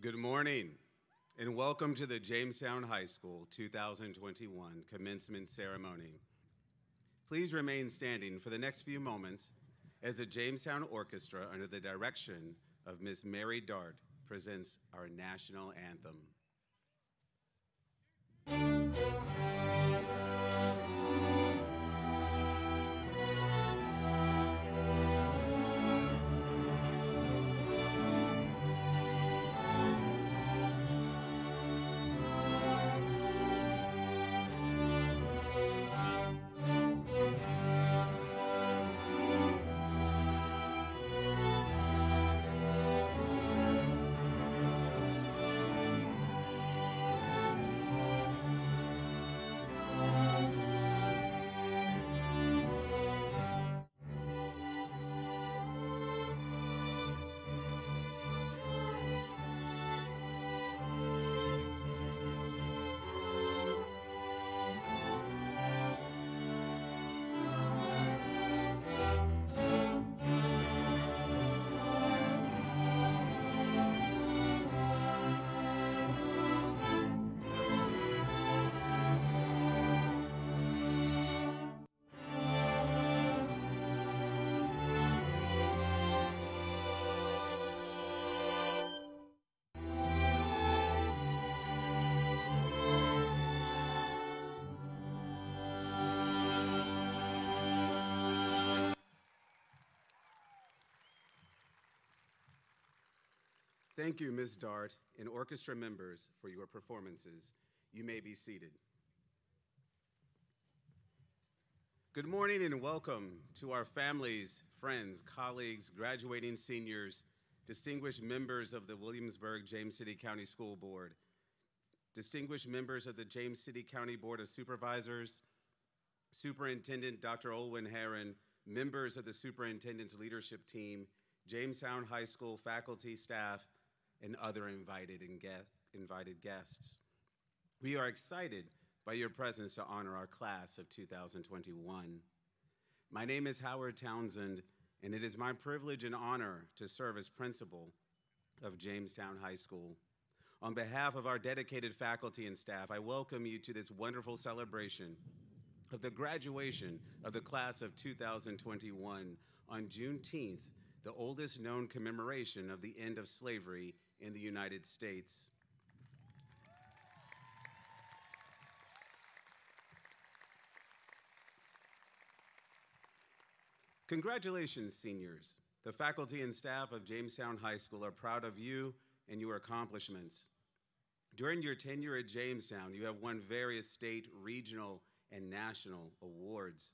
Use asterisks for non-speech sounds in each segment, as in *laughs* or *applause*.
Good morning, and welcome to the Jamestown High School 2021 commencement ceremony. Please remain standing for the next few moments as the Jamestown Orchestra, under the direction of Miss Mary Dart, presents our national anthem. Thank you, Ms. Dart and orchestra members for your performances. You may be seated. Good morning and welcome to our families, friends, colleagues, graduating seniors, distinguished members of the Williamsburg James City County School Board, distinguished members of the James City County Board of Supervisors, Superintendent Dr. Olwen Herron, members of the Superintendent's Leadership Team, Jamestown High School faculty, staff, and other invited, and guest, invited guests. We are excited by your presence to honor our class of 2021. My name is Howard Townsend, and it is my privilege and honor to serve as principal of Jamestown High School. On behalf of our dedicated faculty and staff, I welcome you to this wonderful celebration of the graduation of the class of 2021 on Juneteenth, the oldest known commemoration of the end of slavery in the United States. Congratulations, seniors. The faculty and staff of Jamestown High School are proud of you and your accomplishments. During your tenure at Jamestown, you have won various state, regional, and national awards.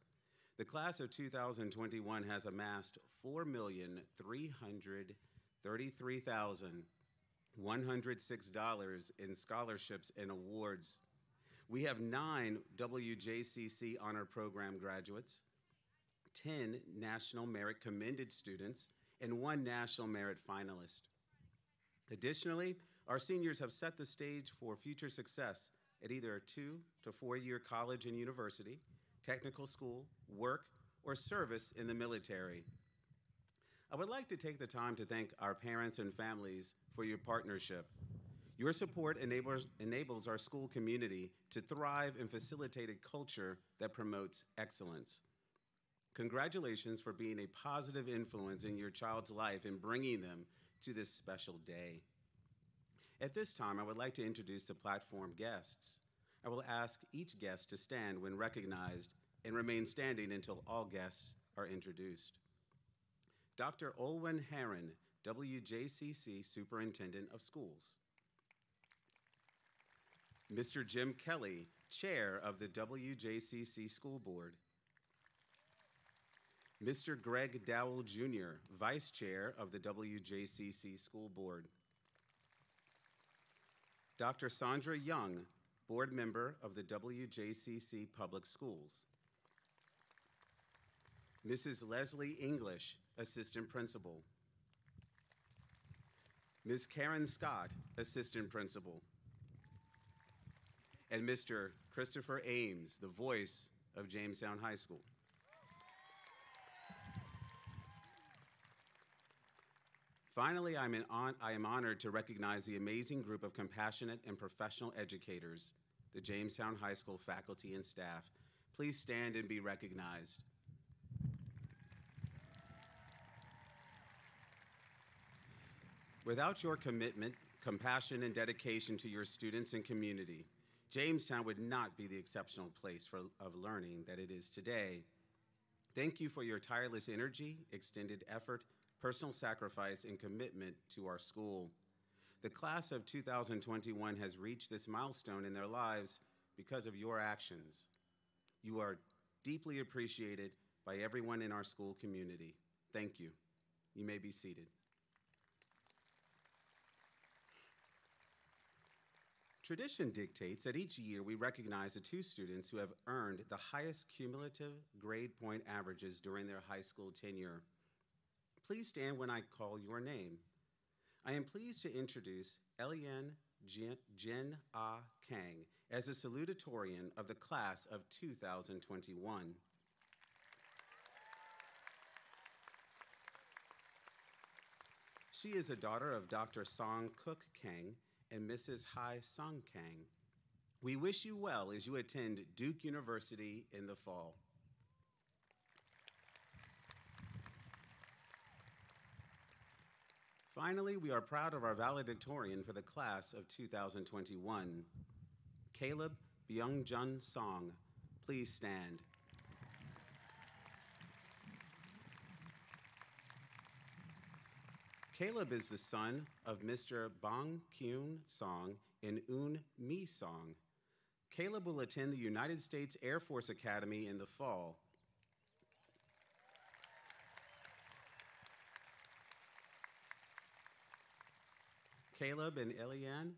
The class of 2021 has amassed 4,333,000 $106 in scholarships and awards. We have nine WJCC Honor Program graduates, 10 National Merit Commended students, and one National Merit finalist. Additionally, our seniors have set the stage for future success at either a two to four year college and university, technical school, work, or service in the military. I would like to take the time to thank our parents and families for your partnership. Your support enables, enables our school community to thrive and facilitate a culture that promotes excellence. Congratulations for being a positive influence in your child's life and bringing them to this special day. At this time, I would like to introduce the platform guests. I will ask each guest to stand when recognized and remain standing until all guests are introduced. Dr. Olwen Herron WJCC Superintendent of Schools. Mr. Jim Kelly, Chair of the WJCC School Board. Mr. Greg Dowell Jr., Vice Chair of the WJCC School Board. Dr. Sandra Young, Board Member of the WJCC Public Schools. Mrs. Leslie English, Assistant Principal. Ms. Karen Scott, Assistant Principal, and Mr. Christopher Ames, the voice of Jamestown High School. Finally, I'm on, I am honored to recognize the amazing group of compassionate and professional educators, the Jamestown High School faculty and staff. Please stand and be recognized. Without your commitment, compassion, and dedication to your students and community, Jamestown would not be the exceptional place for, of learning that it is today. Thank you for your tireless energy, extended effort, personal sacrifice, and commitment to our school. The class of 2021 has reached this milestone in their lives because of your actions. You are deeply appreciated by everyone in our school community. Thank you. You may be seated. Tradition dictates that each year we recognize the two students who have earned the highest cumulative grade point averages during their high school tenure. Please stand when I call your name. I am pleased to introduce Eliane Jin, Jin Ah Kang as a salutatorian of the class of 2021. She is a daughter of Dr. Song Cook Kang and Mrs. Hai Sung Kang. We wish you well as you attend Duke University in the fall. Finally, we are proud of our valedictorian for the class of 2021, Caleb Byungjun Song. Please stand. Caleb is the son of Mr. Bong Kyun Song and Un Mi Song. Caleb will attend the United States Air Force Academy in the fall. Caleb and Eliane,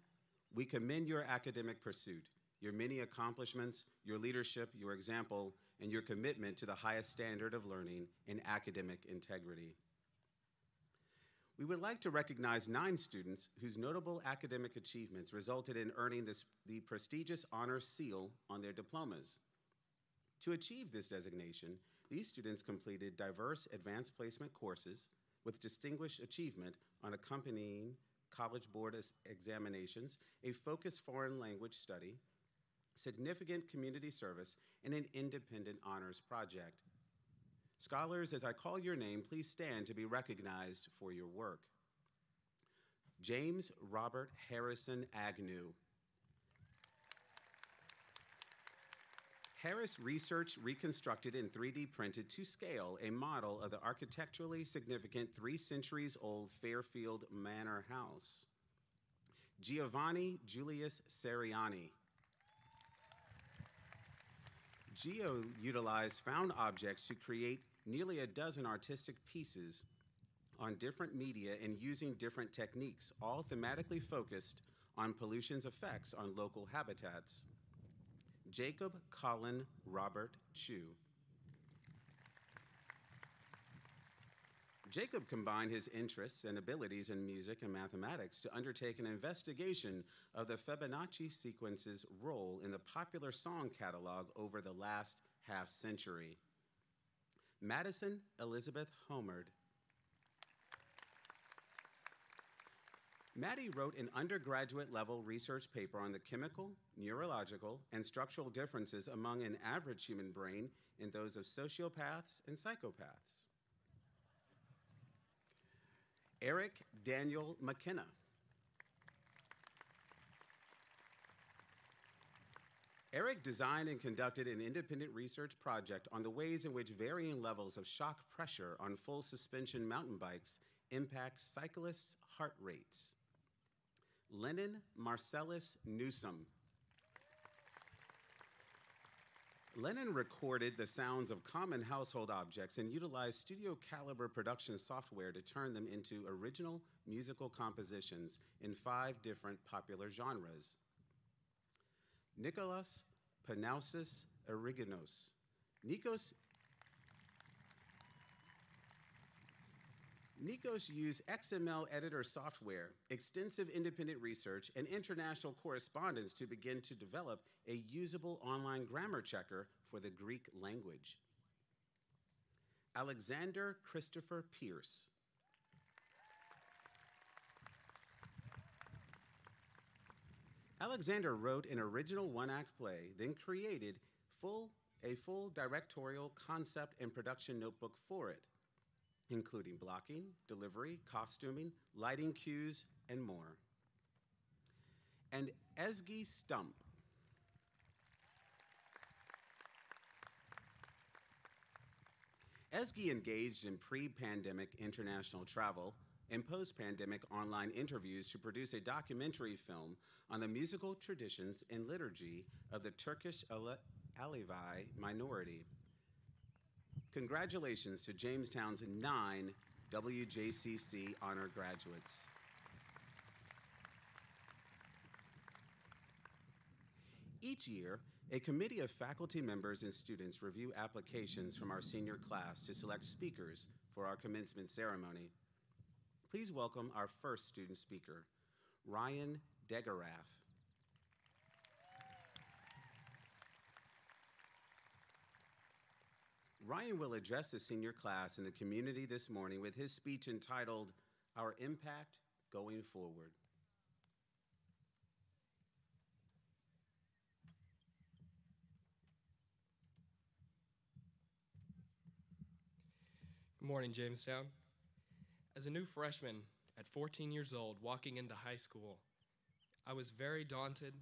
we commend your academic pursuit, your many accomplishments, your leadership, your example, and your commitment to the highest standard of learning and academic integrity. We would like to recognize nine students whose notable academic achievements resulted in earning this, the prestigious Honor Seal on their diplomas. To achieve this designation, these students completed diverse advanced placement courses with distinguished achievement on accompanying College Board examinations, a focused foreign language study, significant community service, and an independent honors project. Scholars, as I call your name, please stand to be recognized for your work. James Robert Harrison Agnew. Harris Research reconstructed and 3D printed to scale a model of the architecturally significant three centuries old Fairfield Manor House. Giovanni Julius Seriani. Geo utilized found objects to create nearly a dozen artistic pieces on different media and using different techniques, all thematically focused on pollution's effects on local habitats. Jacob Colin Robert Chu. Jacob combined his interests and abilities in music and mathematics to undertake an investigation of the Fibonacci sequence's role in the popular song catalog over the last half century. Madison Elizabeth Homerd. Maddie wrote an undergraduate level research paper on the chemical, neurological, and structural differences among an average human brain and those of sociopaths and psychopaths. Eric Daniel McKenna. Eric designed and conducted an independent research project on the ways in which varying levels of shock pressure on full suspension mountain bikes impact cyclists' heart rates. Lennon Marcellus Newsom. Lennon recorded the sounds of common household objects and utilized studio caliber production software to turn them into original musical compositions in five different popular genres. Nicholas Panausis Origanos. Nikos Nikos used XML editor software, extensive independent research, and international correspondence to begin to develop a usable online grammar checker for the Greek language. Alexander Christopher Pierce. Alexander wrote an original one act play, then created full, a full directorial concept and production notebook for it, including blocking, delivery, costuming, lighting cues, and more. And Esgy Stump. Esgy engaged in pre pandemic international travel and post pandemic online interviews to produce a documentary film on the musical traditions and liturgy of the Turkish Ale- Alevi minority. Congratulations to Jamestown's nine WJCC honor graduates. Each year, a committee of faculty members and students review applications from our senior class to select speakers for our commencement ceremony. Please welcome our first student speaker, Ryan Degaraff. Ryan will address the senior class and the community this morning with his speech entitled, Our Impact Going Forward. Good morning, Jamestown. As a new freshman at 14 years old walking into high school, I was very daunted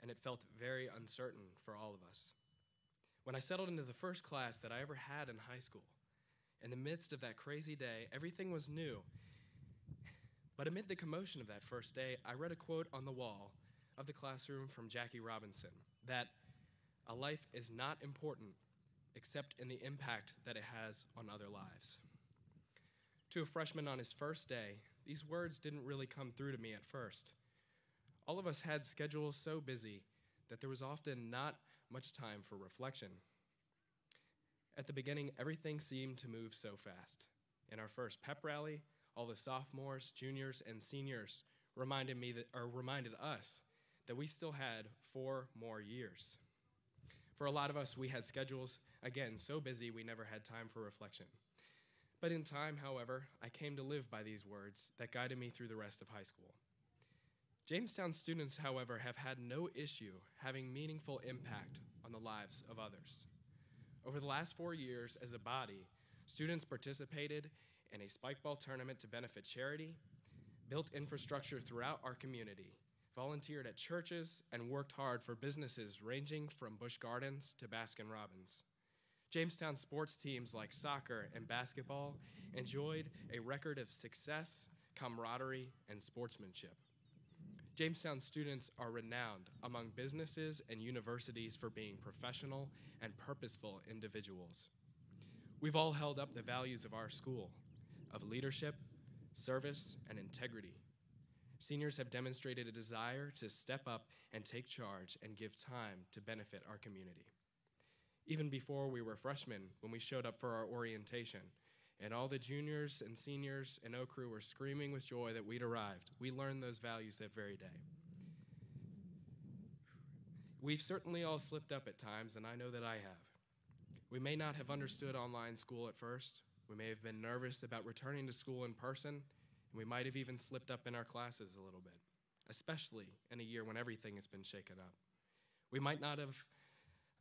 and it felt very uncertain for all of us. When I settled into the first class that I ever had in high school, in the midst of that crazy day, everything was new. But amid the commotion of that first day, I read a quote on the wall of the classroom from Jackie Robinson that a life is not important except in the impact that it has on other lives. To a freshman on his first day, these words didn't really come through to me at first. All of us had schedules so busy that there was often not much time for reflection. At the beginning, everything seemed to move so fast. In our first pep rally, all the sophomores, juniors, and seniors reminded me that, or reminded us that we still had four more years. For a lot of us, we had schedules, again, so busy we never had time for reflection. But in time, however, I came to live by these words that guided me through the rest of high school. Jamestown students, however, have had no issue having meaningful impact on the lives of others. Over the last four years, as a body, students participated in a spikeball tournament to benefit charity, built infrastructure throughout our community, volunteered at churches, and worked hard for businesses ranging from Busch Gardens to Baskin Robbins. Jamestown sports teams like soccer and basketball enjoyed a record of success, camaraderie, and sportsmanship. Jamestown students are renowned among businesses and universities for being professional and purposeful individuals. We've all held up the values of our school of leadership, service, and integrity. Seniors have demonstrated a desire to step up and take charge and give time to benefit our community even before we were freshmen when we showed up for our orientation. And all the juniors and seniors and O Crew were screaming with joy that we'd arrived. We learned those values that very day. We've certainly all slipped up at times, and I know that I have. We may not have understood online school at first. We may have been nervous about returning to school in person, and we might have even slipped up in our classes a little bit, especially in a year when everything has been shaken up. We might not have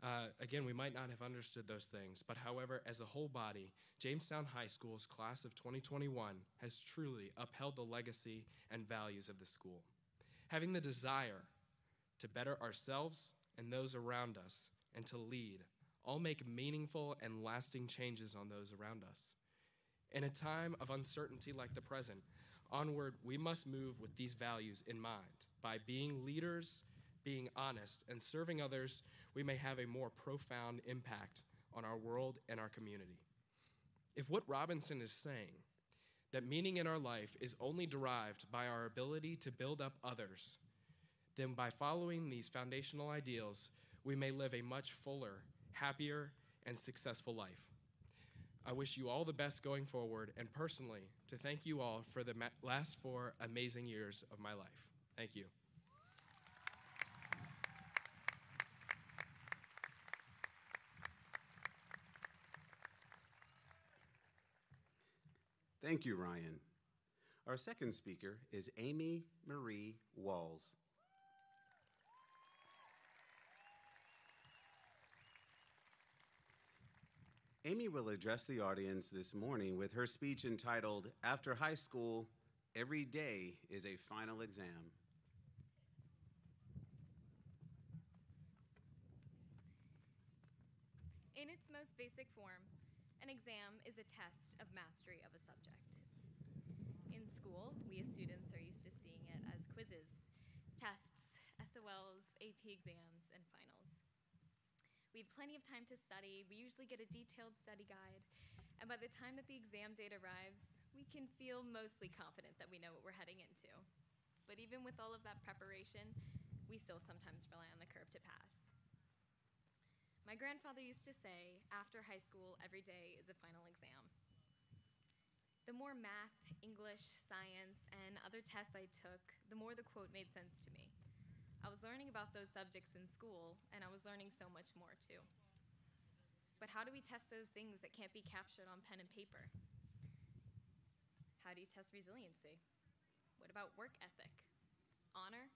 uh, again, we might not have understood those things, but however, as a whole body, Jamestown High School's class of 2021 has truly upheld the legacy and values of the school. Having the desire to better ourselves and those around us and to lead all make meaningful and lasting changes on those around us. In a time of uncertainty like the present, onward, we must move with these values in mind by being leaders, being honest, and serving others we may have a more profound impact on our world and our community. If what Robinson is saying, that meaning in our life is only derived by our ability to build up others, then by following these foundational ideals, we may live a much fuller, happier, and successful life. I wish you all the best going forward, and personally, to thank you all for the last four amazing years of my life. Thank you. Thank you, Ryan. Our second speaker is Amy Marie Walls. Amy will address the audience this morning with her speech entitled, After High School, Every Day is a Final Exam. In its most basic form, an exam is a test of mastery of a subject. In school, we as students are used to seeing it as quizzes, tests, SOLs, AP exams, and finals. We have plenty of time to study, we usually get a detailed study guide, and by the time that the exam date arrives, we can feel mostly confident that we know what we're heading into. But even with all of that preparation, we still sometimes rely on the curve to pass. My grandfather used to say, after high school, every day is a final exam. The more math, English, science, and other tests I took, the more the quote made sense to me. I was learning about those subjects in school, and I was learning so much more too. But how do we test those things that can't be captured on pen and paper? How do you test resiliency? What about work ethic? Honor?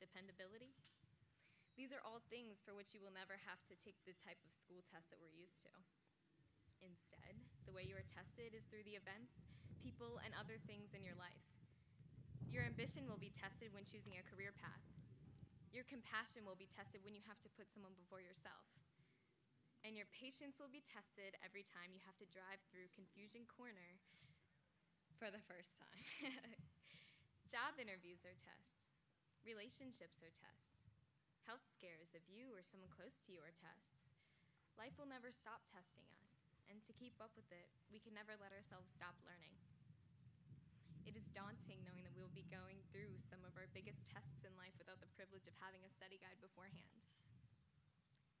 Dependability? These are all things for which you will never have to take the type of school test that we're used to. Instead, the way you are tested is through the events, people, and other things in your life. Your ambition will be tested when choosing a career path. Your compassion will be tested when you have to put someone before yourself. And your patience will be tested every time you have to drive through Confusion Corner for the first time. *laughs* Job interviews are tests, relationships are tests, health scares of you or someone close to you are tests. Life will never stop testing us, and to keep up with it, we can never let ourselves stop learning. It is daunting knowing that we will be going through some of our biggest tests in life without the privilege of having a study guide beforehand.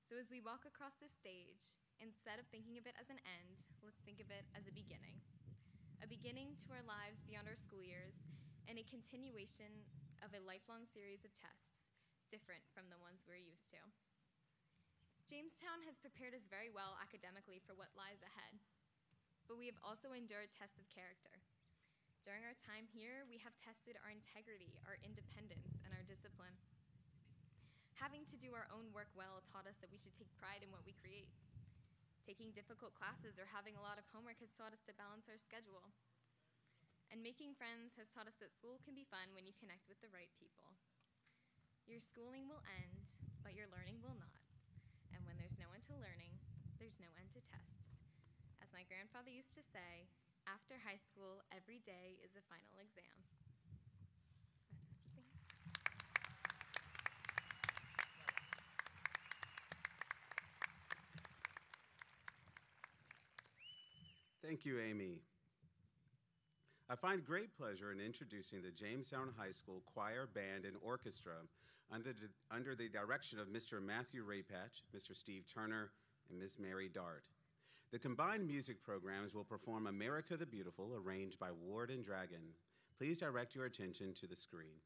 So, as we walk across this stage, instead of thinking of it as an end, let's think of it as a beginning. A beginning to our lives beyond our school years, and a continuation of a lifelong series of tests, different from the ones we're used to. Jamestown has prepared us very well academically for what lies ahead, but we have also endured tests of character. During our time here, we have tested our integrity, our independence, and our discipline. Having to do our own work well taught us that we should take pride in what we create. Taking difficult classes or having a lot of homework has taught us to balance our schedule. And making friends has taught us that school can be fun when you connect with the right people. Your schooling will end, but your learning will not. And when there's no end to learning, there's no end to tests. As my grandfather used to say, after high school, every day is a final exam. Thank you, Amy. I find great pleasure in introducing the Jamestown High School Choir, Band, and Orchestra under the, under the direction of Mr. Matthew Raypatch, Mr. Steve Turner, and Ms. Mary Dart. The combined music programs will perform America the Beautiful, arranged by Ward and Dragon. Please direct your attention to the screen.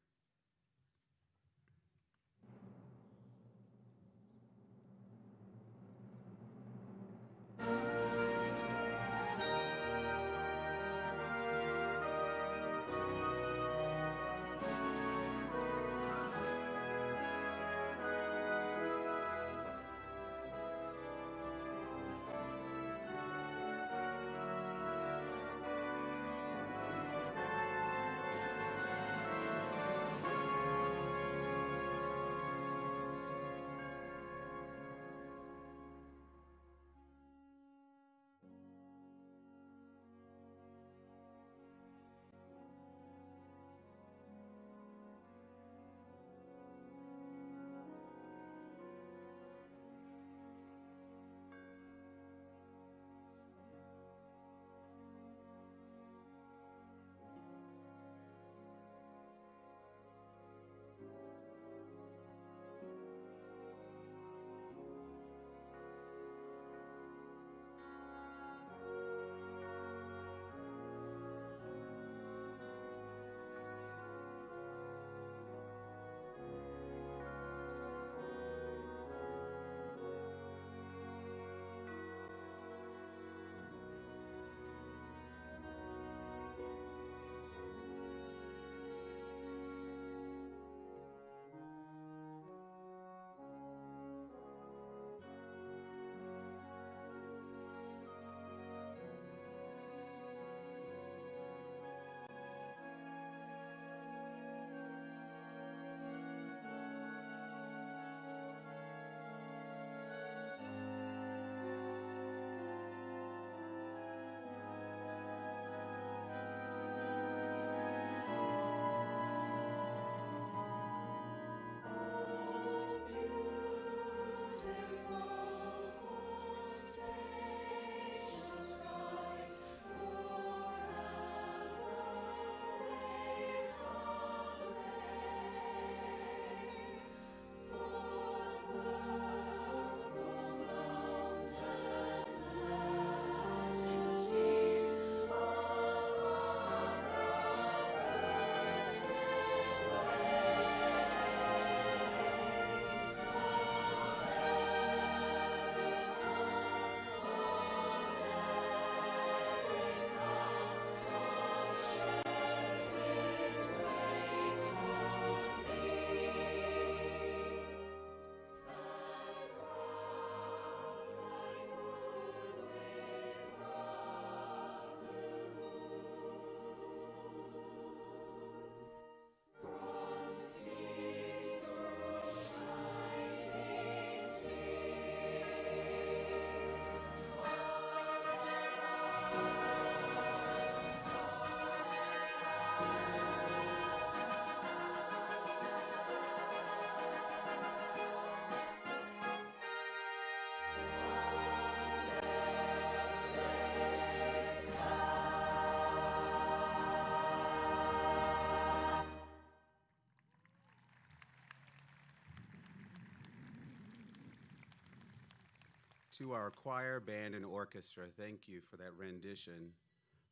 To our choir, band, and orchestra, thank you for that rendition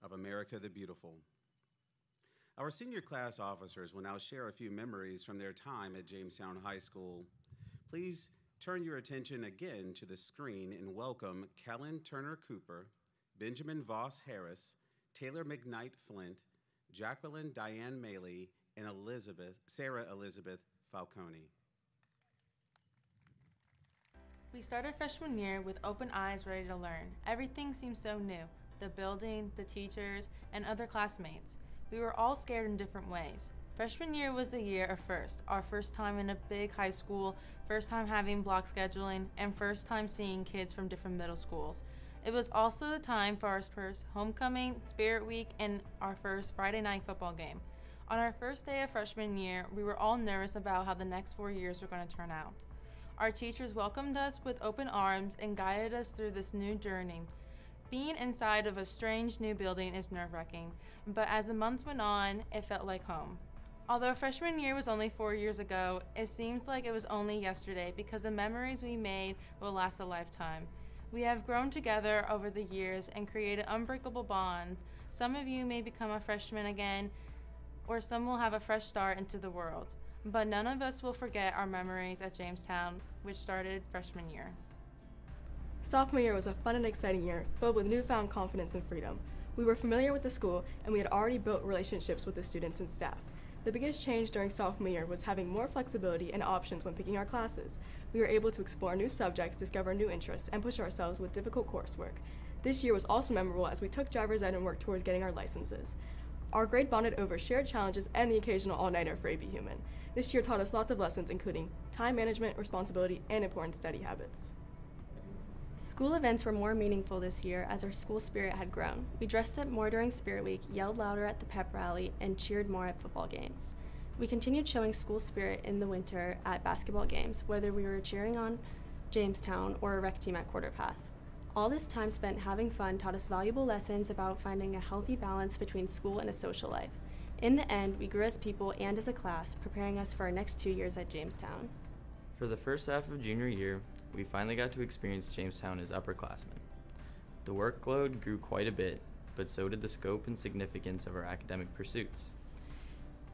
of America the Beautiful. Our senior class officers will now share a few memories from their time at Jamestown High School. Please turn your attention again to the screen and welcome Kellen Turner Cooper, Benjamin Voss Harris, Taylor McKnight Flint, Jacqueline Diane Maley, and Elizabeth, Sarah Elizabeth Falcone. We started freshman year with open eyes, ready to learn. Everything seemed so new the building, the teachers, and other classmates. We were all scared in different ways. Freshman year was the year of first, our first time in a big high school, first time having block scheduling, and first time seeing kids from different middle schools. It was also the time for our first homecoming, spirit week, and our first Friday night football game. On our first day of freshman year, we were all nervous about how the next four years were going to turn out. Our teachers welcomed us with open arms and guided us through this new journey. Being inside of a strange new building is nerve wracking, but as the months went on, it felt like home. Although freshman year was only four years ago, it seems like it was only yesterday because the memories we made will last a lifetime. We have grown together over the years and created unbreakable bonds. Some of you may become a freshman again, or some will have a fresh start into the world. But none of us will forget our memories at Jamestown, which started freshman year. Sophomore year was a fun and exciting year, filled with newfound confidence and freedom. We were familiar with the school, and we had already built relationships with the students and staff. The biggest change during sophomore year was having more flexibility and options when picking our classes. We were able to explore new subjects, discover new interests, and push ourselves with difficult coursework. This year was also memorable as we took driver's ed and worked towards getting our licenses. Our grade bonded over shared challenges and the occasional all-nighter for AP Human. This year taught us lots of lessons, including time management, responsibility, and important study habits. School events were more meaningful this year as our school spirit had grown. We dressed up more during Spirit Week, yelled louder at the pep rally, and cheered more at football games. We continued showing school spirit in the winter at basketball games, whether we were cheering on Jamestown or a rec team at Quarter Path. All this time spent having fun taught us valuable lessons about finding a healthy balance between school and a social life. In the end, we grew as people and as a class, preparing us for our next two years at Jamestown. For the first half of junior year, we finally got to experience Jamestown as upperclassmen. The workload grew quite a bit, but so did the scope and significance of our academic pursuits.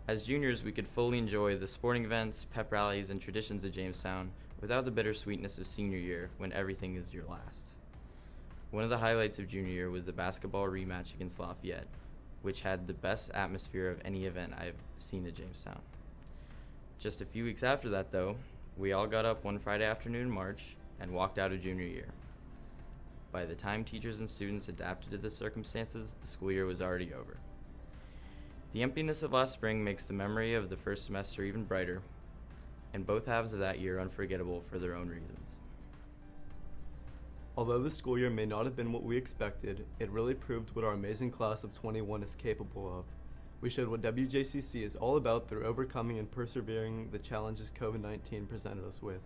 As juniors, we could fully enjoy the sporting events, pep rallies, and traditions of Jamestown without the bittersweetness of senior year when everything is your last. One of the highlights of junior year was the basketball rematch against Lafayette, which had the best atmosphere of any event I've seen at Jamestown. Just a few weeks after that, though, we all got up one Friday afternoon in March and walked out of junior year. By the time teachers and students adapted to the circumstances, the school year was already over. The emptiness of last spring makes the memory of the first semester even brighter, and both halves of that year unforgettable for their own reasons. Although the school year may not have been what we expected, it really proved what our amazing class of 21 is capable of. We showed what WJCC is all about through overcoming and persevering the challenges COVID 19 presented us with.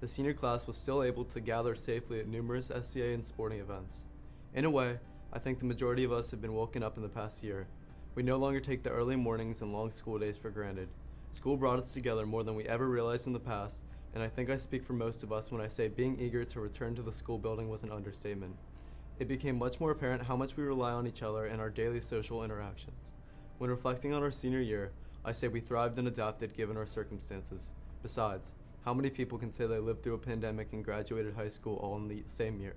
The senior class was still able to gather safely at numerous SCA and sporting events. In a way, I think the majority of us have been woken up in the past year. We no longer take the early mornings and long school days for granted. School brought us together more than we ever realized in the past, and I think I speak for most of us when I say being eager to return to the school building was an understatement. It became much more apparent how much we rely on each other in our daily social interactions. When reflecting on our senior year, I say we thrived and adapted given our circumstances. Besides, how many people can say they lived through a pandemic and graduated high school all in the same year?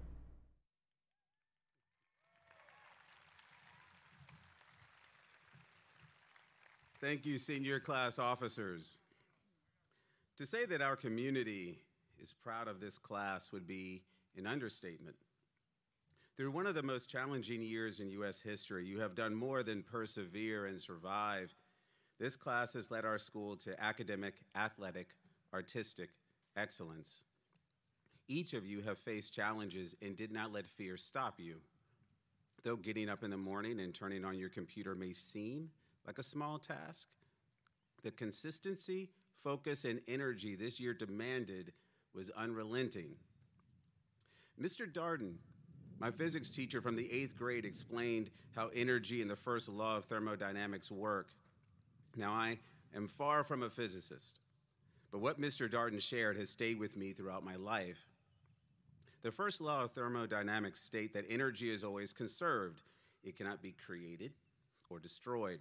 Thank you, senior class officers. To say that our community is proud of this class would be an understatement. Through one of the most challenging years in U.S. history, you have done more than persevere and survive. This class has led our school to academic, athletic, artistic excellence. Each of you have faced challenges and did not let fear stop you. Though getting up in the morning and turning on your computer may seem like a small task, the consistency, focus, and energy this year demanded was unrelenting. Mr. Darden, my physics teacher from the eighth grade, explained how energy and the first law of thermodynamics work. Now, I am far from a physicist, but what Mr. Darden shared has stayed with me throughout my life. The first law of thermodynamics state that energy is always conserved. It cannot be created or destroyed.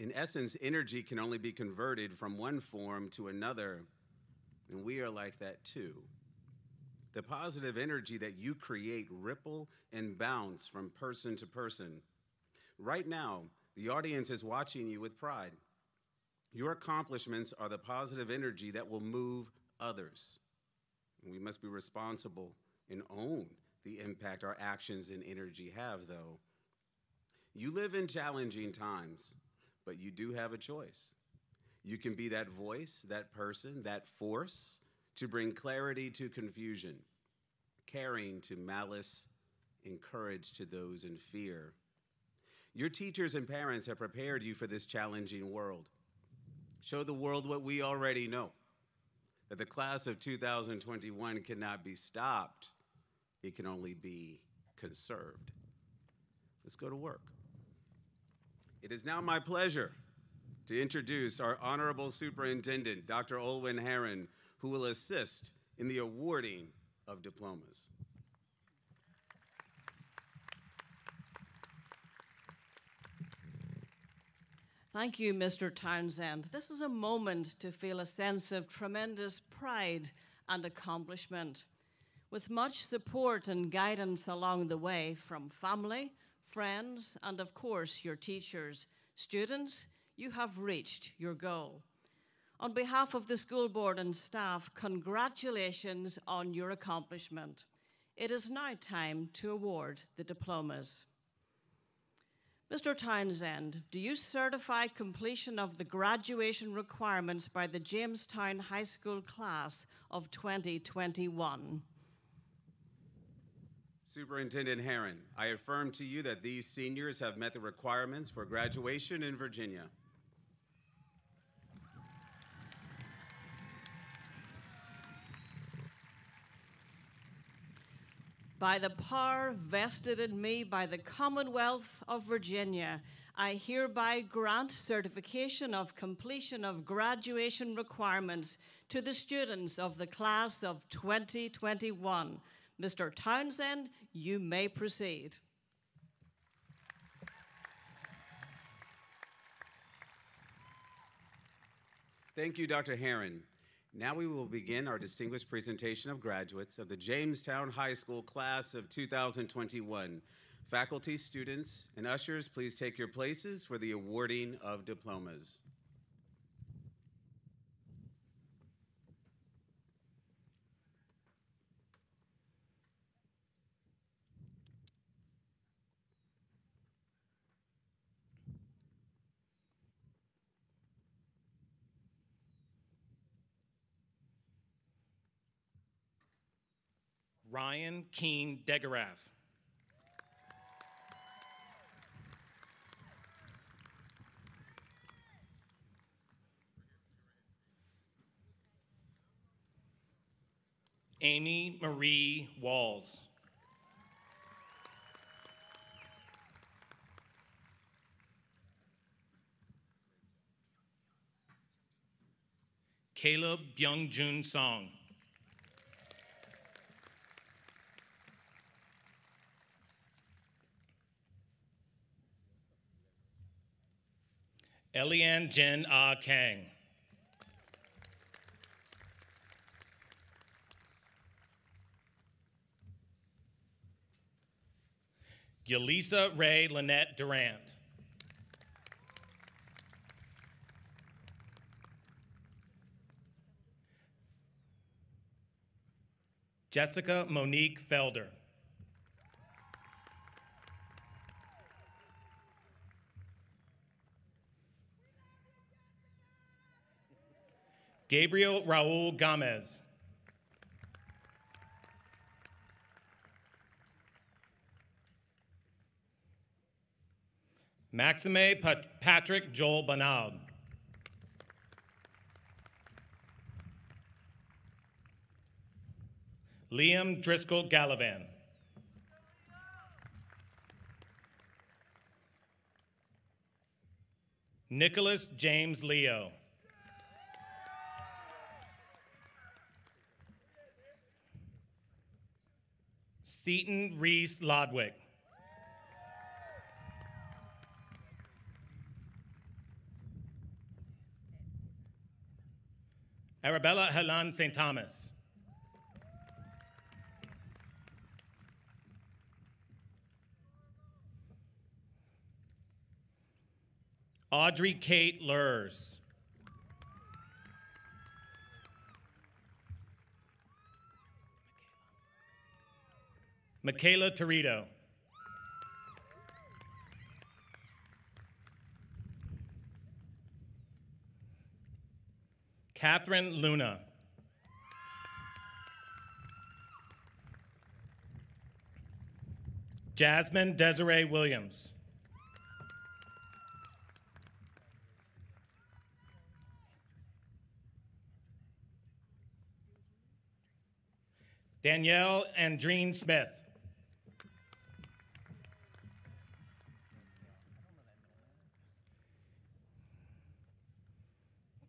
In essence, energy can only be converted from one form to another, and we are like that too. The positive energy that you create ripple and bounce from person to person. Right now, the audience is watching you with pride. Your accomplishments are the positive energy that will move others. We must be responsible and own the impact our actions and energy have, though. You live in challenging times, but you do have a choice. You can be that voice, that person, that force to bring clarity to confusion, caring to malice, and courage to those in fear. Your teachers and parents have prepared you for this challenging world. Show the world what we already know that the class of 2021 cannot be stopped, it can only be conserved. Let's go to work. It is now my pleasure to introduce our Honorable Superintendent, Dr. Olwen Herron, who will assist in the awarding of diplomas. Thank you, Mr. Townsend. This is a moment to feel a sense of tremendous pride and accomplishment. With much support and guidance along the way from family, friends, and of course your teachers, students, you have reached your goal. On behalf of the school board and staff, congratulations on your accomplishment. It is now time to award the diplomas. Mr. Townsend, do you certify completion of the graduation requirements by the Jamestown High School class of 2021? Superintendent Herron, I affirm to you that these seniors have met the requirements for graduation in Virginia. By the power vested in me by the Commonwealth of Virginia, I hereby grant certification of completion of graduation requirements to the students of the class of 2021. Mr. Townsend, you may proceed. Thank you, Dr. Herron. Now we will begin our distinguished presentation of graduates of the Jamestown High School class of 2021. Faculty, students, and ushers, please take your places for the awarding of diplomas. Ryan Keen Degarav. Amy Marie Walls. Caleb Byung Jun Song. Eliane Jin Ah Kang. Yelisa Ray Lynette Durant. Jessica Monique Felder. Gabriel Raul Gomez. Maxime Pat Patrick Joel Banal. Liam Driscoll Gallivan. Nicholas James Leo. Seaton Reese Lodwick. Arabella Helan St. Thomas. Audrey Kate Lurs. Michaela Torito. Catherine Luna. Jasmine Desiree Williams. Danielle Andreen Smith.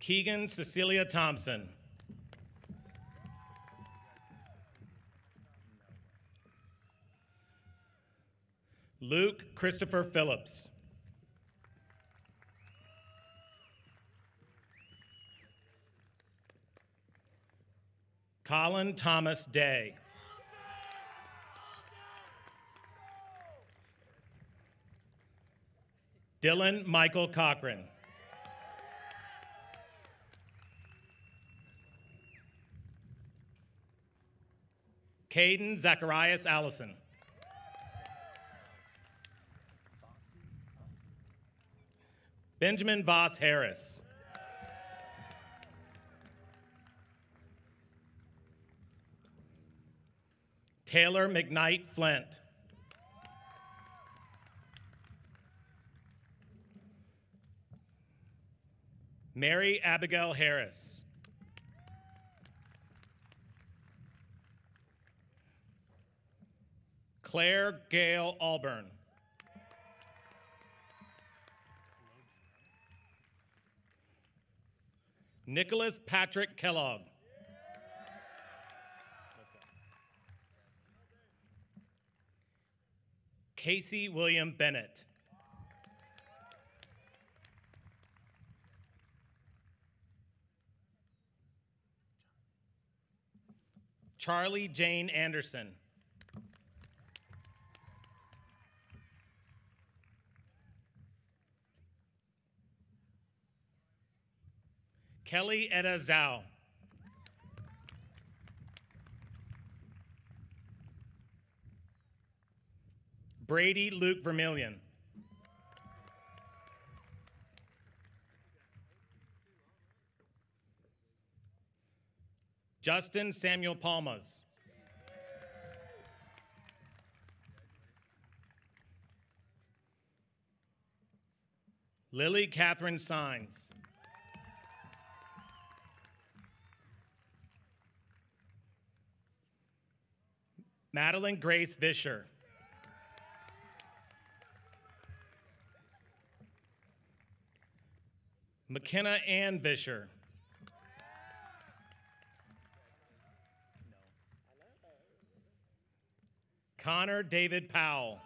Keegan Cecilia Thompson. Luke Christopher Phillips. Colin Thomas Day. Dylan Michael Cochran. Caden Zacharias Allison. Benjamin Voss Harris. Taylor McKnight Flint. Mary Abigail Harris. Claire Gail Alburn. Nicholas Patrick Kellogg. Casey William Bennett. Charlie Jane Anderson. Kelly Etta Zhao. Brady Luke Vermillion. Justin Samuel Palmas. Lily Catherine Steins. Madeline Grace Vischer. McKenna Ann Vischer. Connor David Powell.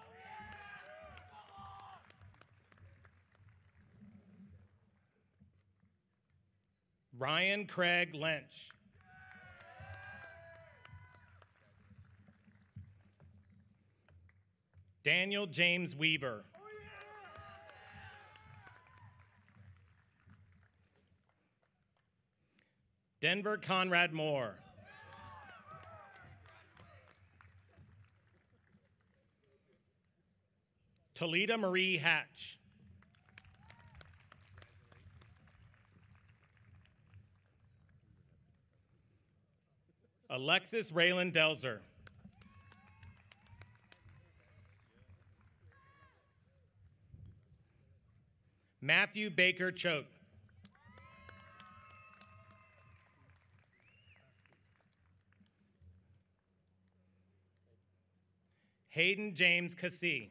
Ryan Craig Lynch. Daniel James Weaver. Denver Conrad Moore. Toledo Marie Hatch. Alexis Raylan Delzer. Matthew Baker Choate. Hayden James Cassie.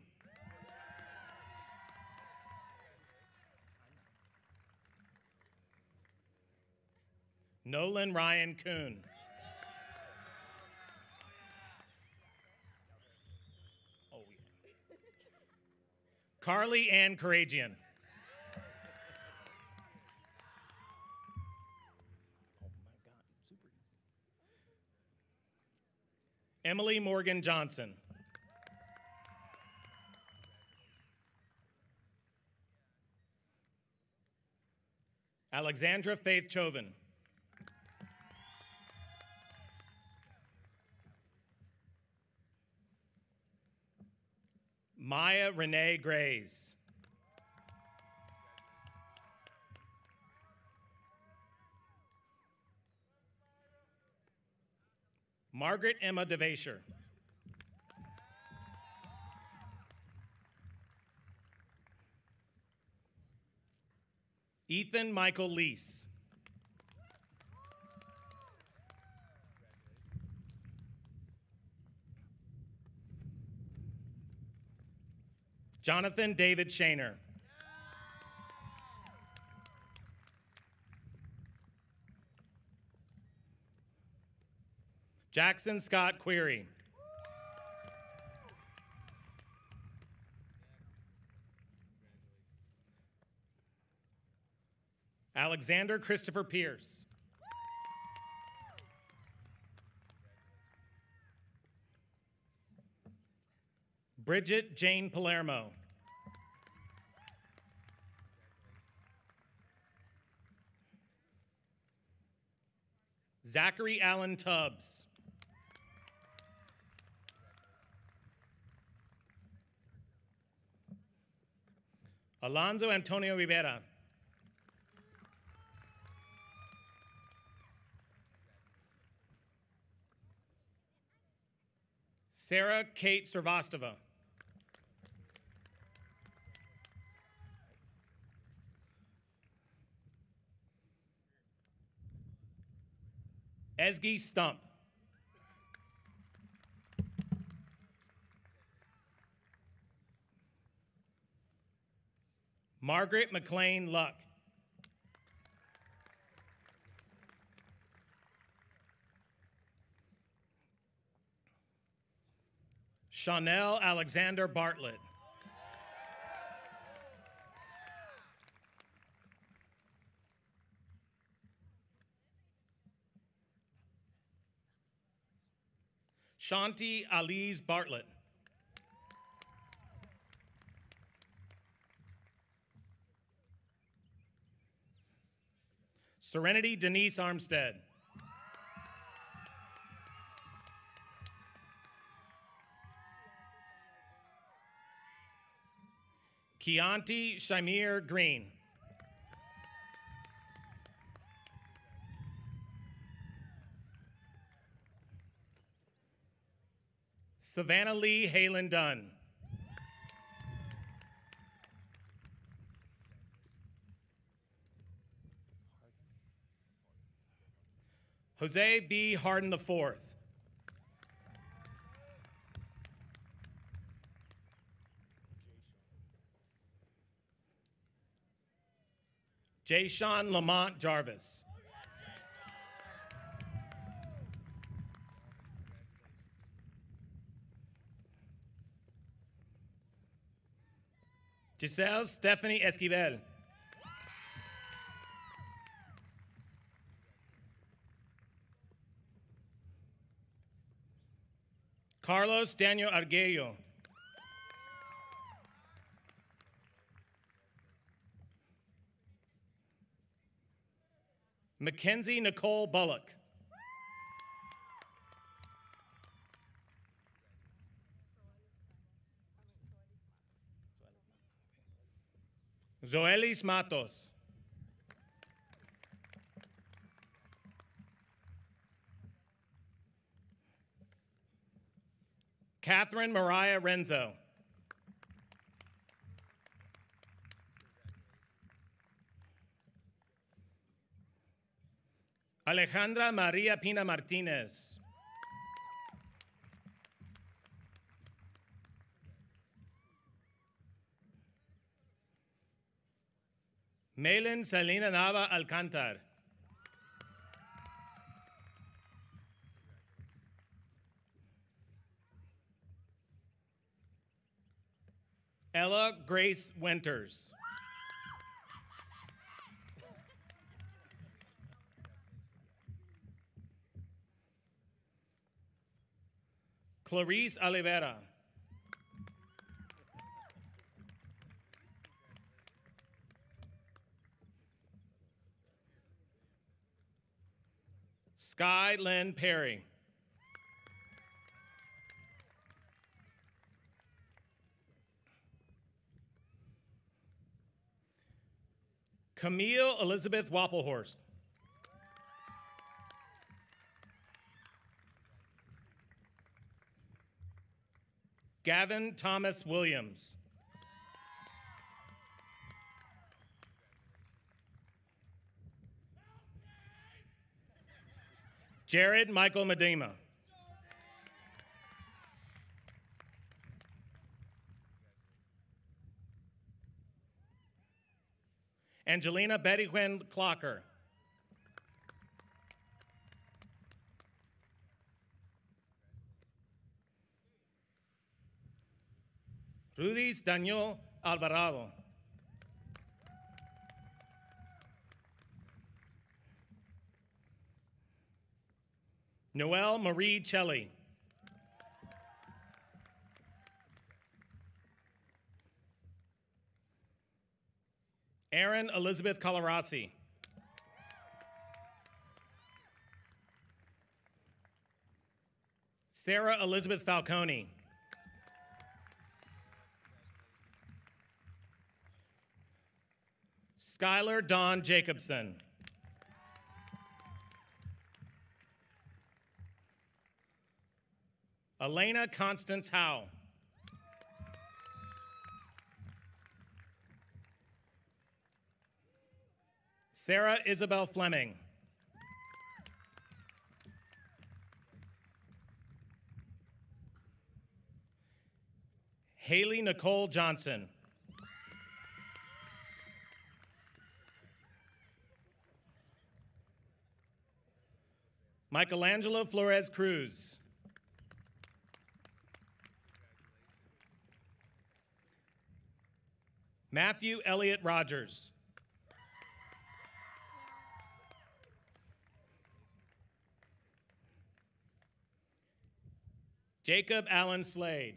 Nolan Ryan Kuhn. Carly Ann Couragian. Emily Morgan Johnson. Alexandra Faith Chauvin. Maya Renee Grays. Margaret Emma DeVasher. Ethan Michael Lease. Jonathan David Shaner. Jackson Scott Query. Alexander Christopher Pierce. Bridget Jane Palermo. Zachary Allen Tubbs. Alonzo Antonio Rivera. Sarah Kate Servastova. Esgy Stump. Margaret McLean Luck. Chanel Alexander Bartlett. Shanti Alize Bartlett. Serenity Denise Armstead. Chianti Shamir Green. Savannah Lee Halen Dunn. Jose B. Harden IV. Jay Sean Lamont Jarvis. Giselle Stephanie Esquivel. Carlos Daniel Arguello. Mackenzie Nicole Bullock. Zoelis Matos. Catherine Mariah Renzo. Alejandra Maria Pina Martinez. Malin Salina Nava Alcantar. Ella Grace Winters. Clarice Oliveira. Sky Lynn Perry. Camille Elizabeth Wappelhorst. Gavin Thomas Williams. Jared Michael Medema. Angelina Betty Quinn Clocker. Rudis Daniel Alvarado. Noelle Marie Celli. Erin Elizabeth Colarasi. Sarah Elizabeth Falcone. Skylar Dawn Jacobson. Elena Constance Howe. Sarah Isabel Fleming. Haley Nicole Johnson. Michelangelo Flores Cruz. Matthew Elliott Rogers. Jacob Allen Slade.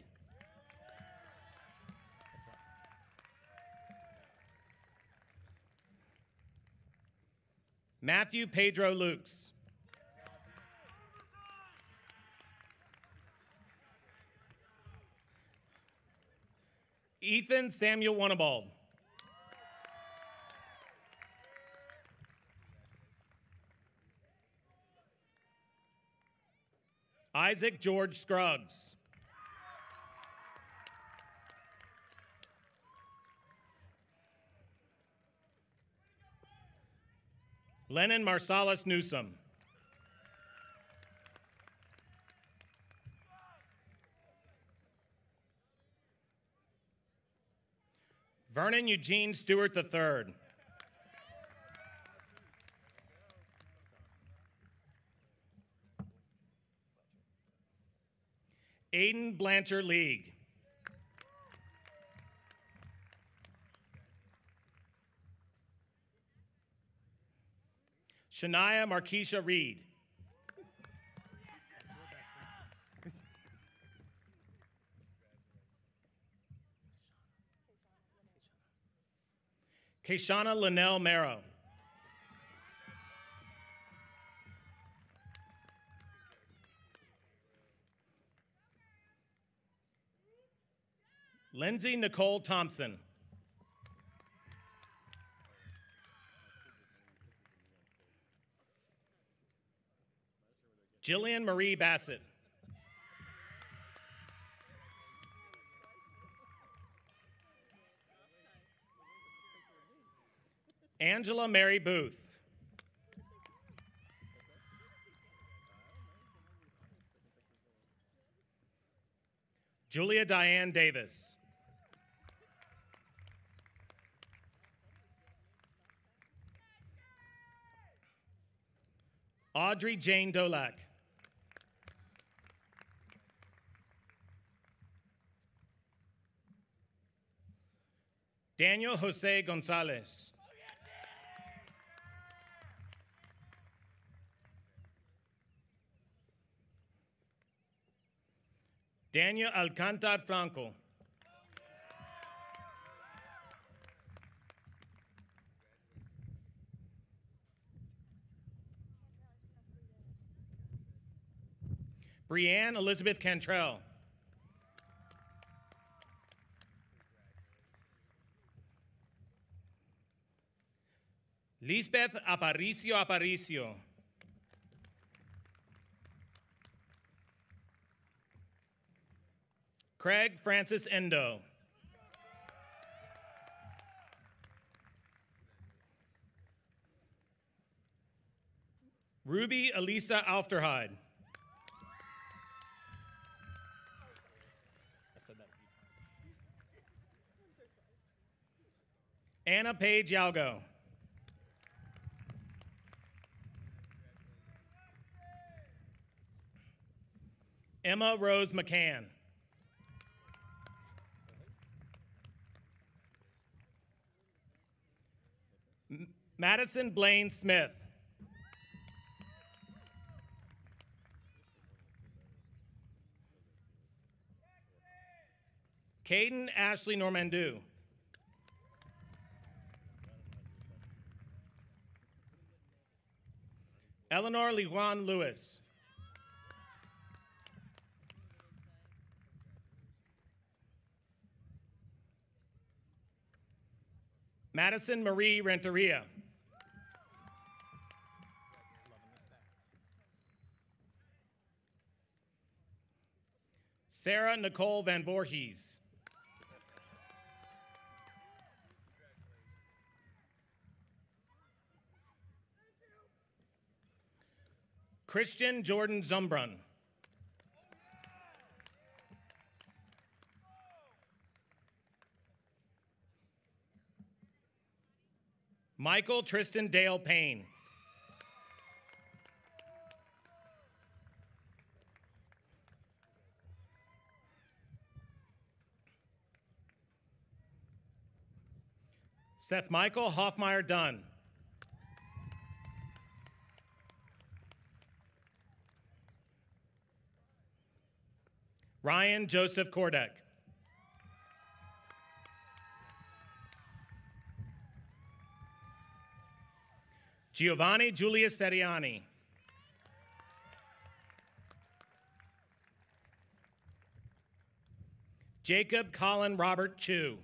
Matthew Pedro Lukes. Ethan Samuel Wannabald. Isaac George Scruggs. Lennon Marsalis Newsom. Vernon Eugene Stewart III. Aiden Blanchard League. Shania Markeisha Reed. Keshana Linnell Marrow. Lindsay Nicole Thompson. Jillian Marie Bassett. Angela Mary Booth. Julia Diane Davis. Audrey Jane Dolak. Daniel Jose Gonzalez. Daniel Alcantar Franco. Brianne Elizabeth Cantrell. Lisbeth Aparicio Aparicio. Craig Francis Endo. Ruby Elisa Aufterheide. Anna Page Yalgo. Emma Rose McCann. Madison Blaine Smith. Caden Ashley Normandu. Eleanor Lijuan Lewis. Madison Marie Renteria. Sarah Nicole Van Voorhees. Christian Jordan Zumbrun. Michael Tristan Dale Payne. Seth Michael Hoffmeyer Dunn. Ryan Joseph Kordek. Giovanni Julius Seriani. Jacob Colin Robert Chu.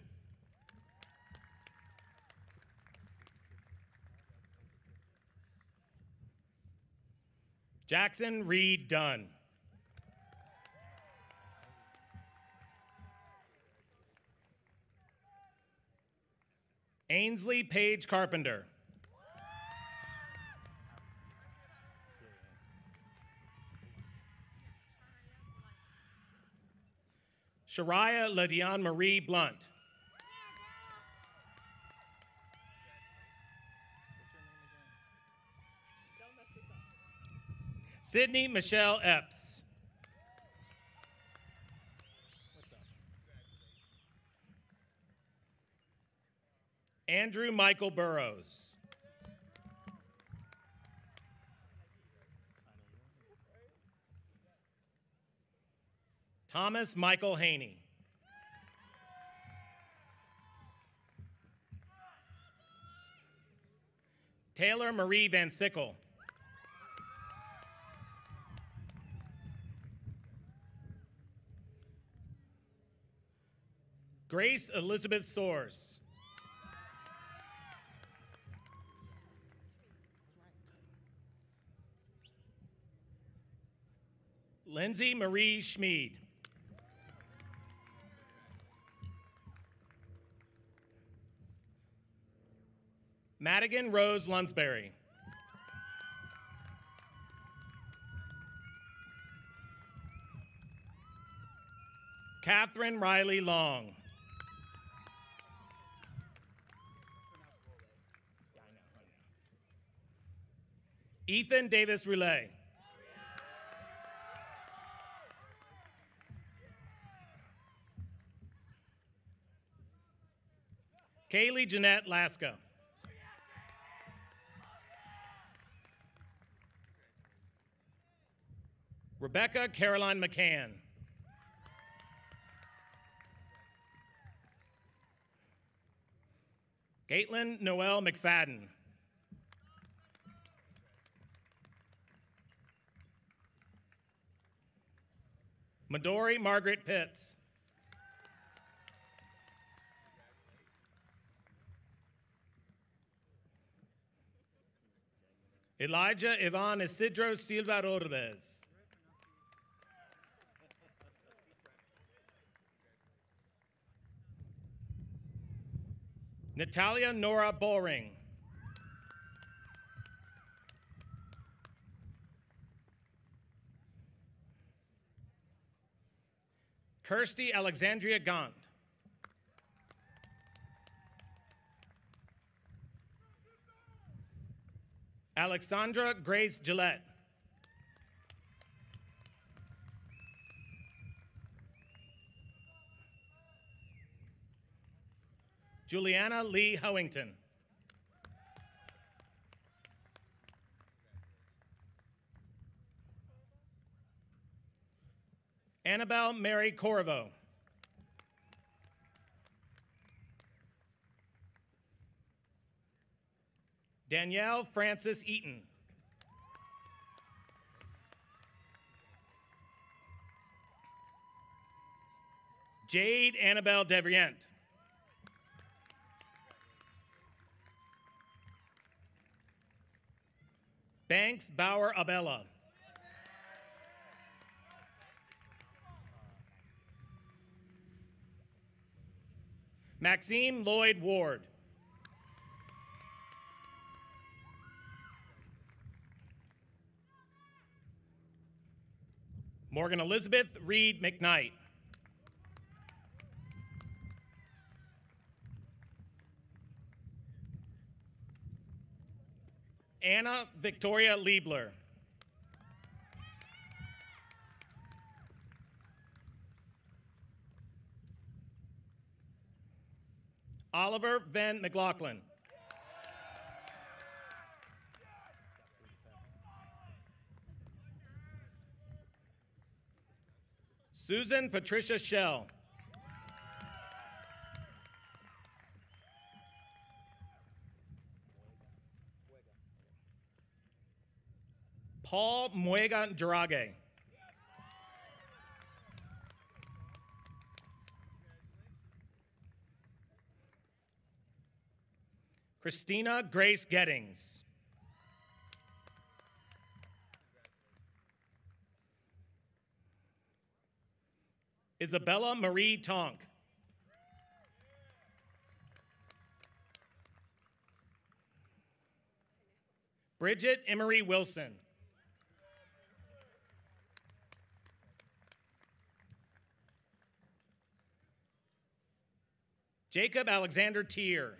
Jackson Reed Dunn. Ainsley Page Carpenter. Shariah Ladion Marie Blunt. Sydney Michelle Epps. Andrew Michael Burrows. Thomas Michael Haney. Taylor Marie Van Sickle. Grace Elizabeth Soares. Lindsay Marie Schmid. Madigan Rose Lunsberry. Catherine Riley Long. Ethan Davis Roulet. Kaylee Jeanette Laska. Rebecca Caroline McCann. Caitlin Noel McFadden. Midori Margaret Pitts. Elijah Ivan Isidro Silva Rodriguez. Natalia Nora Boring. Kirsty Alexandria Gaunt. Alexandra Grace Gillette. Juliana Lee Hoington. Annabelle Mary Corvo. Danielle Francis Eaton. Jade Annabelle Devrient. Banks Bauer Abella. Maxime Lloyd Ward. Morgan Elizabeth Reed McKnight. Anna Victoria Liebler. Oliver Van McLaughlin. Susan Patricia Shell. Paul Muega Jarage. Christina Grace Gettings. Isabella Marie Tonk. Bridget Emery Wilson. Jacob Alexander Tier.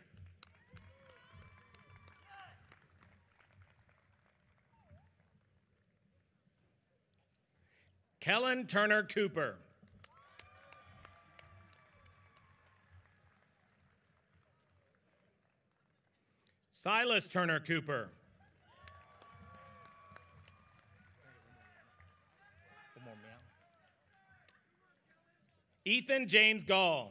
Kellen Turner Cooper. Silas Turner Cooper. Ethan James Gall.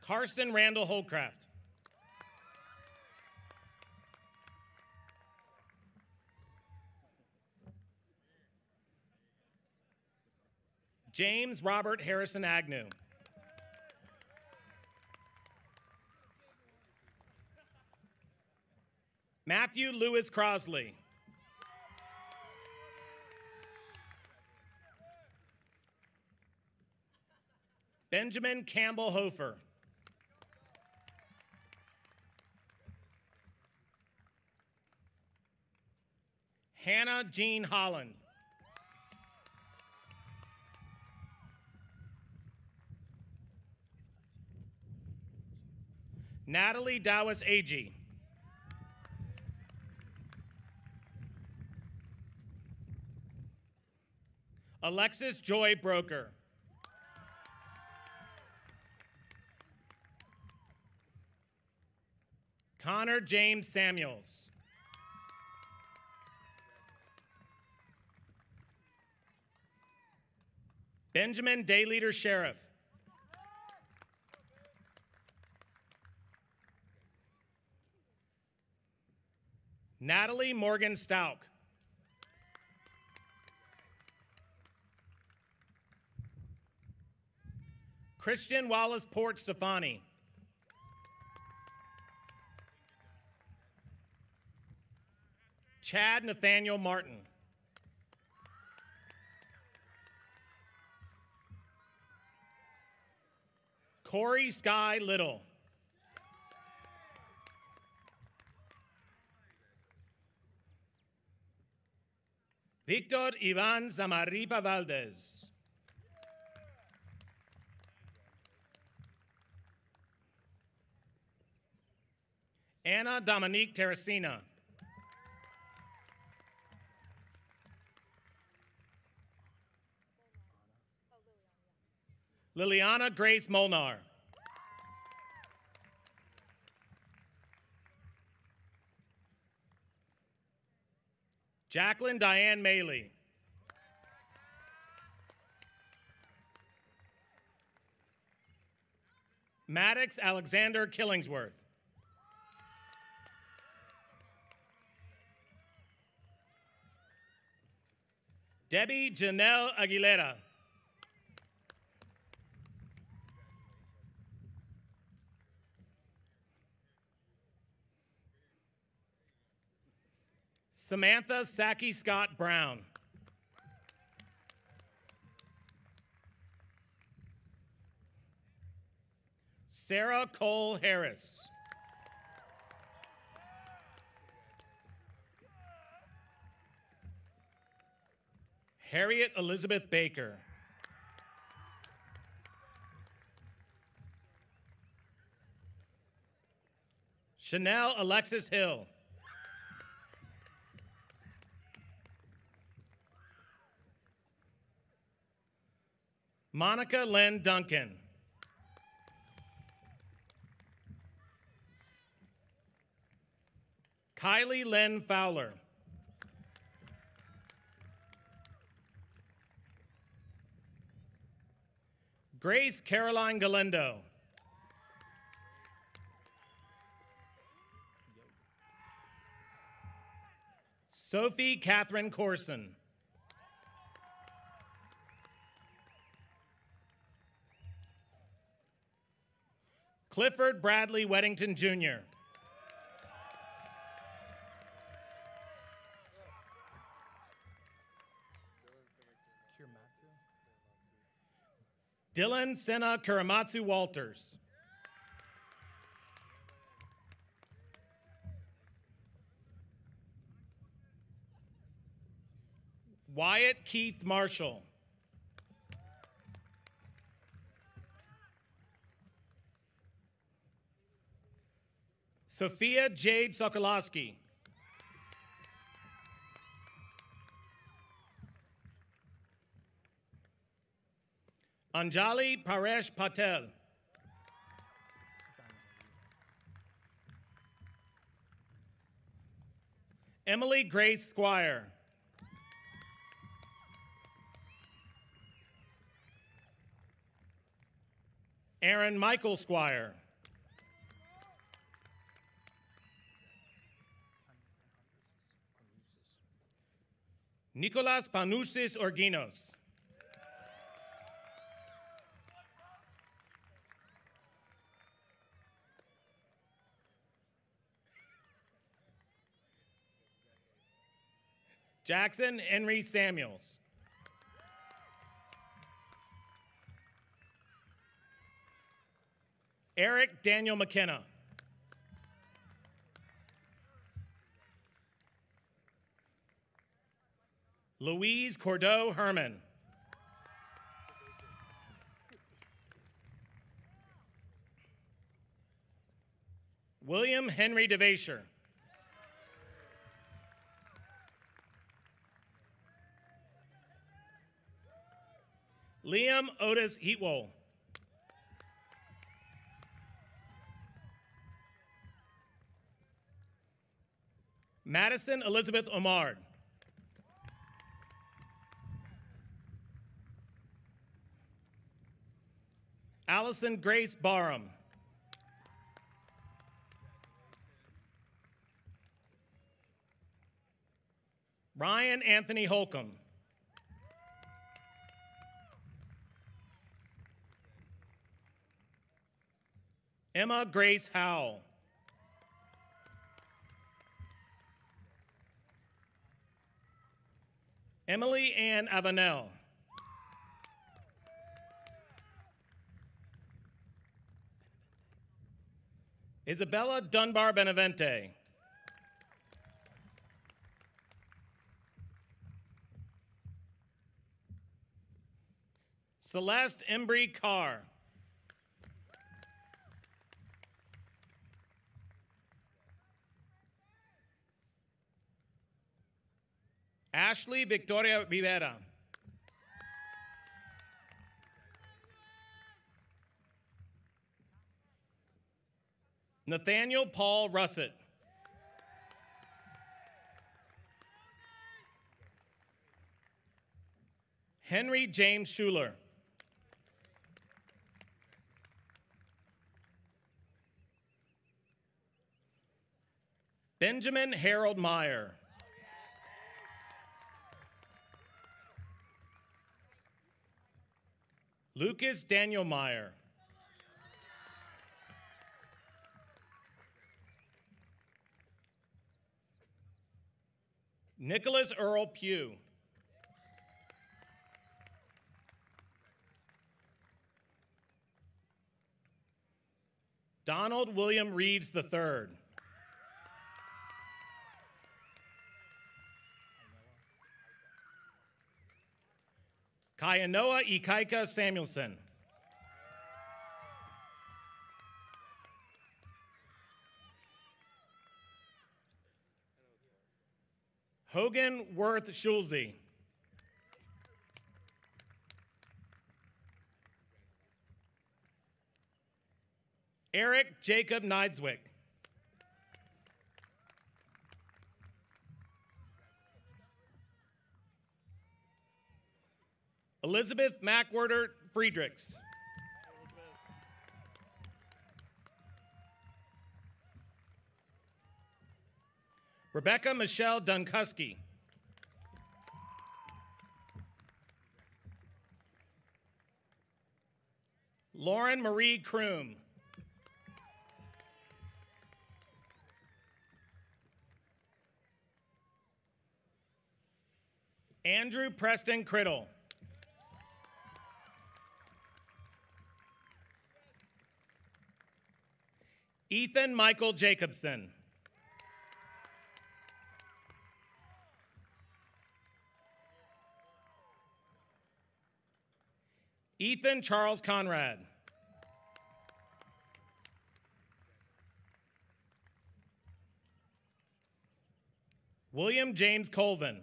Karsten Randall Holcraft. James Robert Harrison Agnew. Matthew Lewis Crosley. Benjamin Campbell Hofer. Hannah Jean Holland. Natalie Dawes Agee. Alexis Joy Broker. Connor James Samuels. Benjamin Dayleader Sheriff. Natalie Morgan Stauk. Christian Wallace Port Stefani. Chad Nathaniel Martin. Corey Sky Little. Victor Ivan Zamaripa Valdez. Anna Dominique Terracina. Liliana Grace Molnar. Jacqueline Diane Maley. Maddox Alexander Killingsworth. Debbie Janelle Aguilera. Samantha Saki Scott Brown. Sarah Cole Harris. Harriet Elizabeth Baker. Chanel Alexis Hill. Monica Lynn Duncan. Kylie Lynn Fowler. Grace Caroline Galindo. Sophie Catherine Corson. Clifford Bradley Weddington Jr. Dylan Senna Kuramatsu Walters. Wyatt Keith Marshall. Sophia Jade Sokolowski. Anjali Paresh Patel. Emily Grace Squire. Aaron Michael Squire. Nicolas Panusis Orginos. Jackson Henry Samuels. Eric Daniel McKenna. Louise Cordeau Herman. William Henry DeVasher. Liam Otis Heatwole. Madison Elizabeth Omard. Allison Grace Barham. Ryan Anthony Holcomb. Emma Grace Howell. Emily Ann Avanel. Isabella Dunbar Benevente. Celeste Embry Carr. Ashley Victoria Rivera. Nathaniel Paul Russett. Henry James Schuler. Benjamin Harold Meyer. Lucas Daniel Meyer. Nicholas Earl Pugh. Donald William Reeves III. Kayanoa Ikaika Samuelson. Hogan Worth Schulze. Eric Jacob Nidswick. Elizabeth Mackwerder Friedrichs. Rebecca Michelle Dunkuski. Lauren Marie Kroom. Andrew Preston Criddle. Ethan Michael Jacobson. Ethan Charles Conrad. William James Colvin.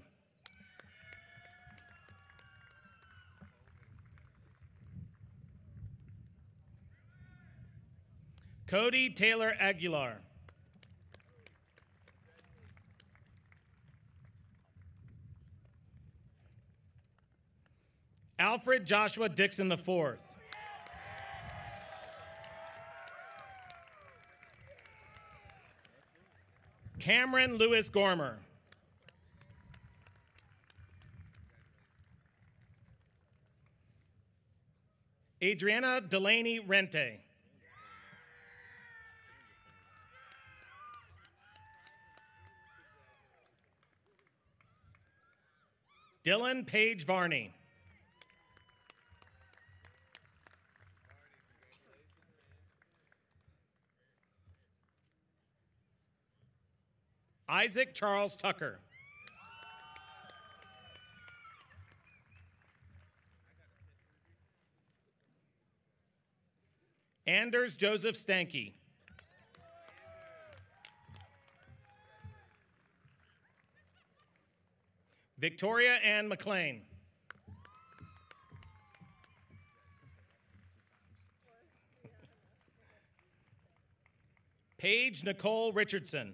Cody Taylor Aguilar. Alfred Joshua Dixon IV. Cameron Lewis Gormer. Adriana Delaney Rente. Dylan Page Varney. Isaac Charles Tucker. Anders Joseph Stanky. Victoria Ann McLean. Paige Nicole Richardson.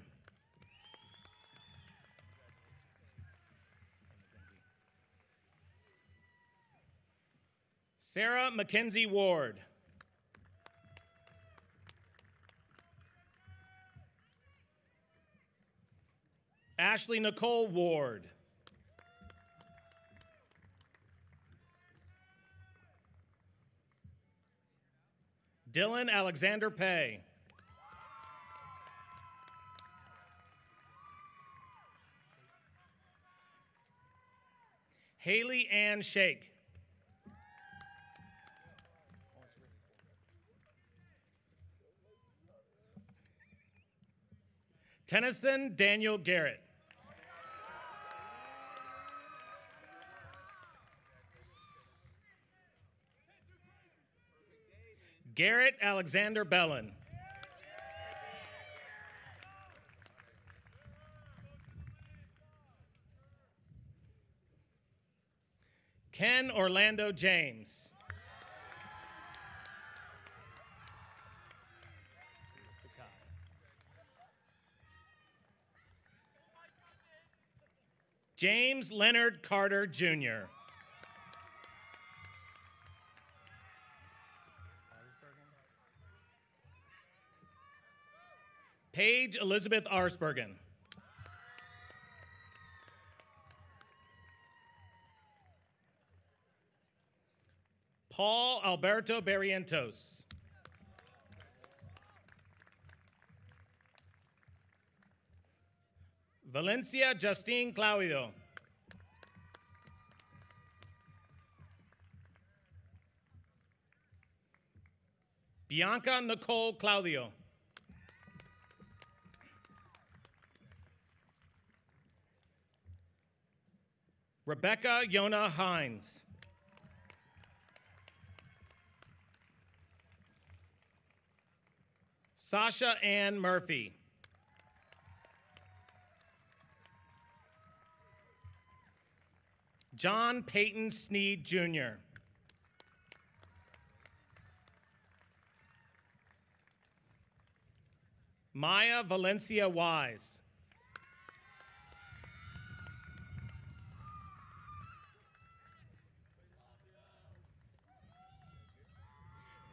Sarah Mackenzie Ward. Ashley Nicole Ward. Dylan Alexander Pay. Haley Ann Shake. Tennyson Daniel Garrett. Garrett Alexander Bellin. Ken Orlando James. James Leonard Carter Jr. Paige Elizabeth Arsbergen. Paul Alberto Barrientos. Valencia Justine Claudio. Bianca Nicole Claudio. Rebecca Yona Hines. Sasha Ann Murphy. John Peyton Sneed Jr. Maya Valencia Wise.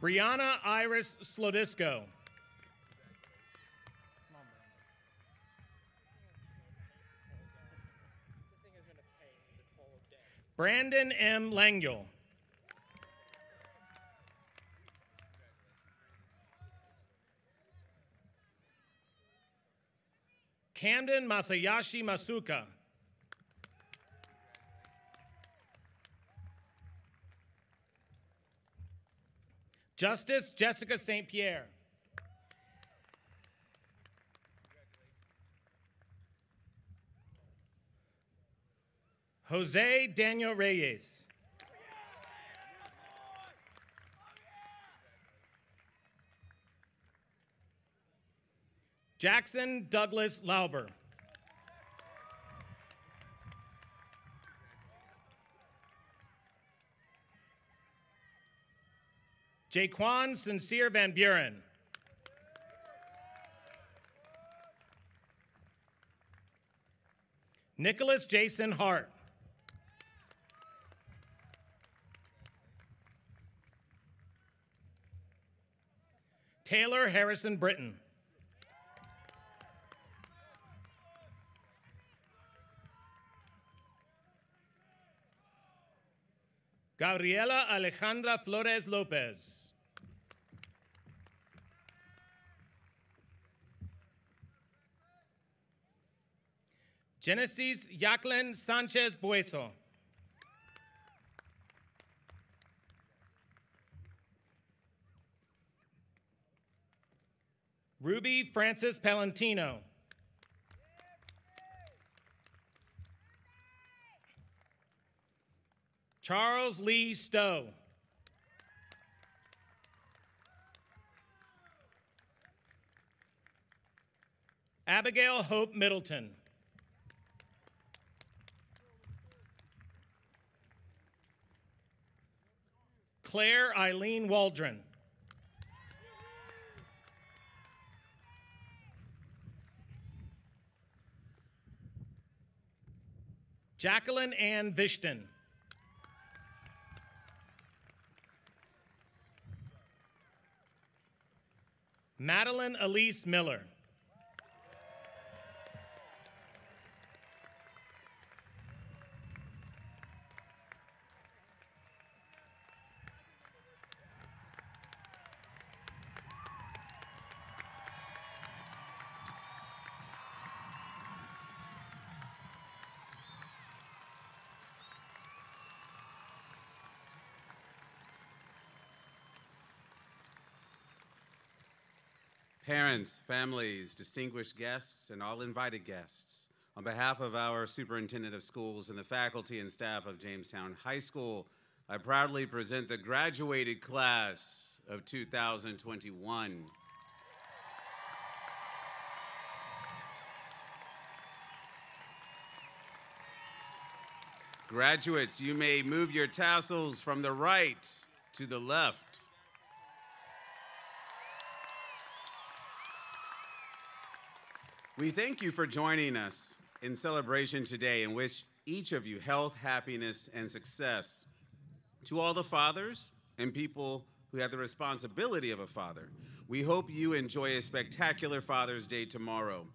Brianna Iris Slodisco. Brandon M. Languel. Camden Masayoshi Masuka. Justice Jessica St. Pierre. Jose Daniel Reyes. Jackson Douglas Lauber. Jaquan Sincere Van Buren. Nicholas Jason Hart. Taylor Harrison Britton. Gabriela Alejandra Flores Lopez. Genesis Jacqueline Sanchez Bueso. Ruby Francis Palantino. Charles Lee Stowe. Abigail Hope Middleton. Claire Eileen Waldron. Jacqueline Ann Vishton. Madeline Elise Miller. Parents, families, distinguished guests, and all invited guests, on behalf of our Superintendent of Schools and the faculty and staff of Jamestown High School, I proudly present the graduated class of 2021. Graduates, you may move your tassels from the right to the left. We thank you for joining us in celebration today and wish each of you health, happiness, and success. To all the fathers and people who have the responsibility of a father, we hope you enjoy a spectacular Father's Day tomorrow.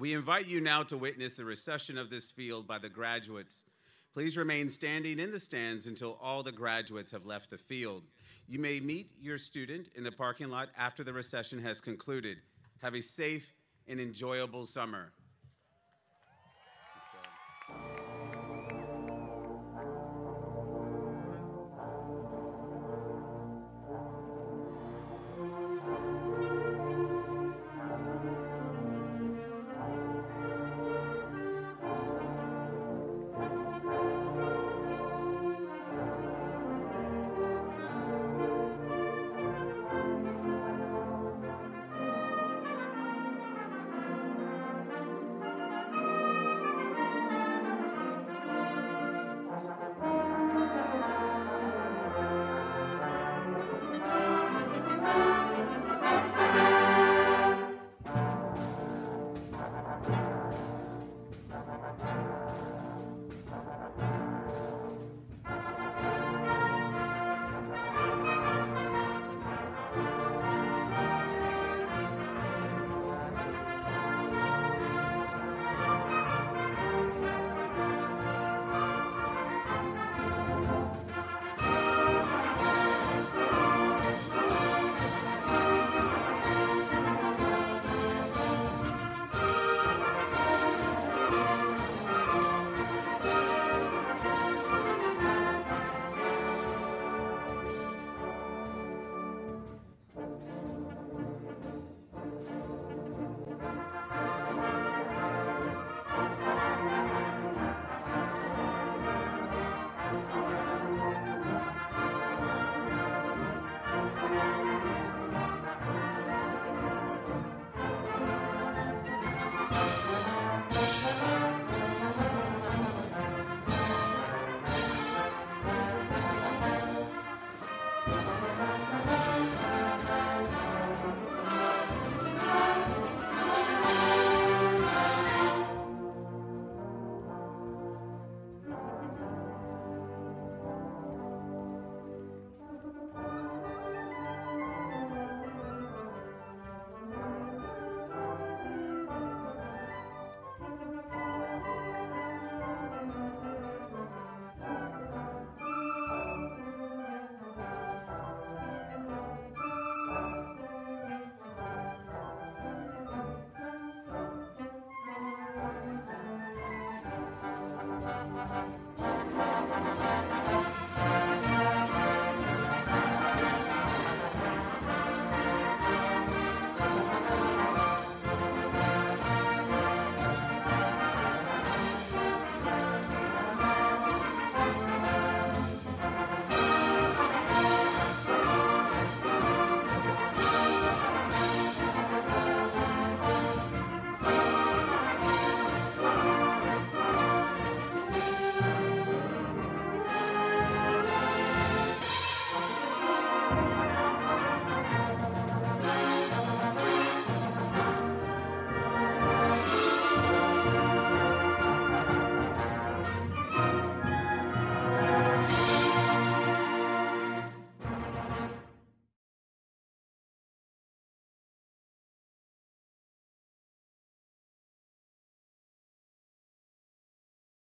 We invite you now to witness the recession of this field by the graduates. Please remain standing in the stands until all the graduates have left the field. You may meet your student in the parking lot after the recession has concluded. Have a safe and enjoyable summer.